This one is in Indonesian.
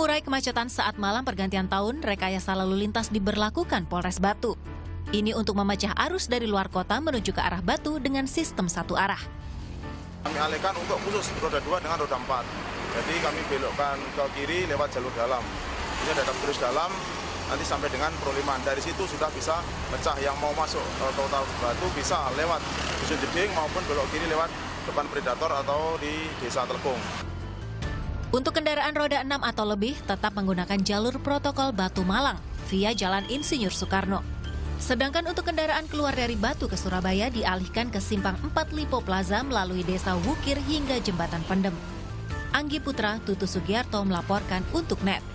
mengurai kemacetan saat malam pergantian tahun, rekayasa lalu lintas diberlakukan Polres Batu. Ini untuk memecah arus dari luar kota menuju ke arah Batu dengan sistem satu arah. Kami alihkan untuk khusus roda 2 dengan roda 4. Jadi kami belokkan ke kiri lewat jalur dalam. Ini ada terus dalam, nanti sampai dengan Proliman. Dari situ sudah bisa pecah yang mau masuk ke kota Batu bisa lewat Dusun Jeding maupun belok kiri lewat depan Predator atau di Desa Telpung. Untuk kendaraan roda 6 atau lebih tetap menggunakan jalur protokol Batu Malang via Jalan Insinyur Soekarno. Sedangkan untuk kendaraan keluar dari Batu ke Surabaya dialihkan ke Simpang 4 Lipo Plaza melalui Desa Wukir hingga Jembatan Pendem. Anggi Putra, Tutu Sugiarto melaporkan untuk NET.